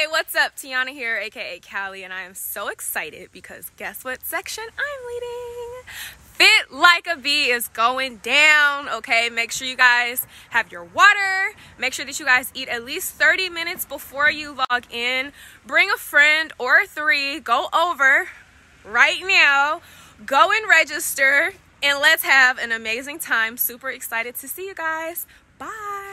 Hey, what's up? Tianna here, aka Kali, and I am so excited because guess what section I'm leading? Fit Like a Bee is going down, okay? Make sure you guys have your water. Make sure that you guys eat at least 30 minutes before you log in. Bring a friend or three, go over right now, go and register, and let's have an amazing time. Super excited to see you guys. Bye.